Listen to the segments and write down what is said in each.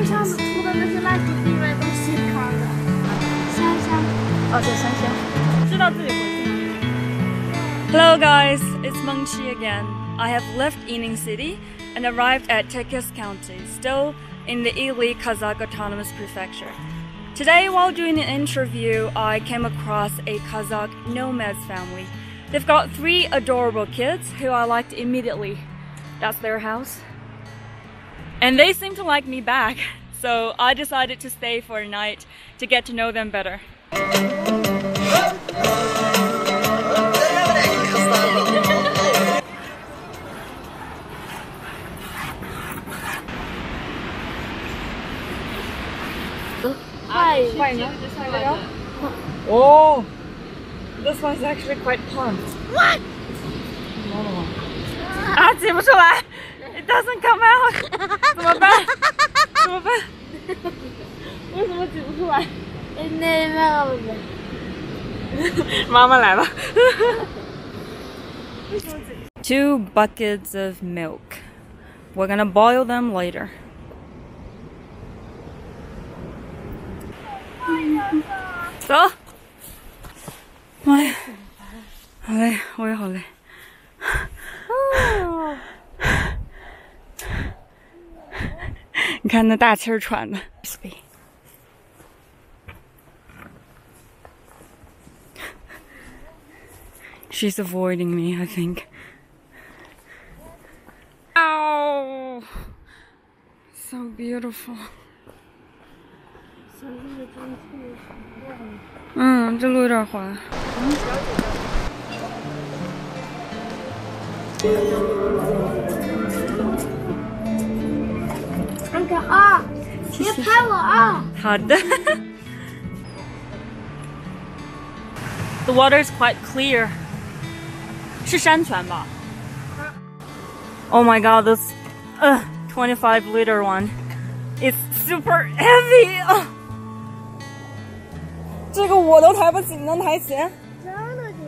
上上次出的那些烂出是因为都新康的。香香，哦，对，香香，知道自己回去。Hello guys, it's Mengqi again. I have left Yining City and arrived at Tekes County, still in the Ili Kazakh Autonomous Prefecture. Today, while doing an interview, I came across a Kazakh nomads family. They've got three adorable kids who I liked immediately. That's their house. And they seem to like me back, so I decided to stay for a night to get to know them better. 快快呢？Oh, this one's actually quite plump. What? 啊，挤不出来 ，It doesn't come out，怎么办？怎么办？为什么挤不出来？那那妈妈来了。Two buckets of milk. We're gonna boil them later. 走。哎呀，好累，我也好累。 看那大气儿喘的。She's avoiding me, I think. Ow! So beautiful. 嗯，这路有点滑。安 哥啊，别拍我啊！好的。The water is quite clear. 是山泉吧？Oh my god, this uh 25 liter one is super heavy. 这个我都抬不起，你能抬起？真的，姐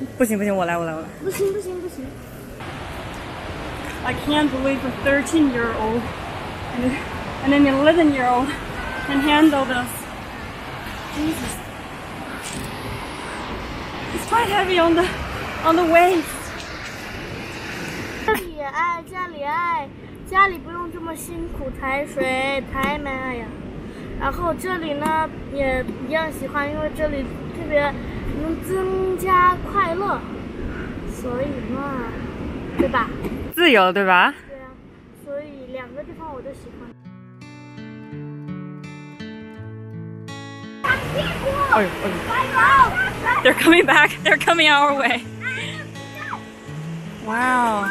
姐。不行不行，我来我来我来。不行不行不行。 I can't believe a 13 year old and, and an 11 year old can handle this. Jesus. It's quite heavy on the on the waist. 这里哎，家里哎，家里不用这么辛苦抬水，抬满呀。然后这里呢也一样喜欢，因为这里特别能增加快乐，所以嘛， 对吧？自由，对吧？对啊，所以两个地方我都喜欢。哎呦哎呦！They're coming back. They're coming our way. Wow.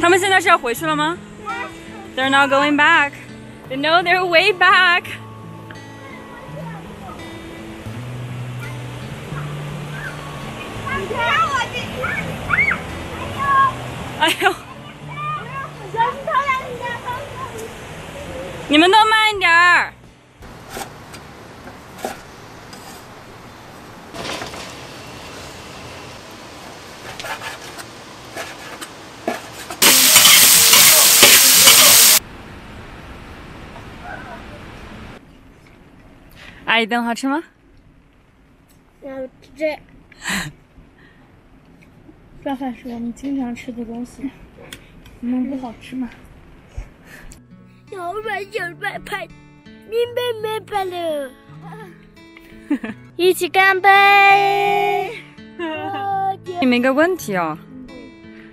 他们现在是要回去了吗？they're not going back. They know their way back. I 你们都慢一点儿。阿姨灯好吃吗？要吃。拌饭是我们经常吃的东西，你们不好吃吗？小软小白派，明白明白了。一起干杯！你们一个问题哦，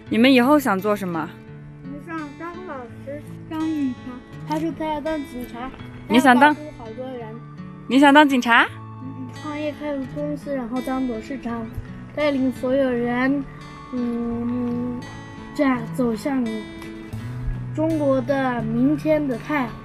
你们以后想做什么？我想当老师，当警察。他说他要当警察。你想当？好多人。你想当警察？创业开个公司，然后当董事长，带领所有人，嗯，这样走向中国的明天的太阳。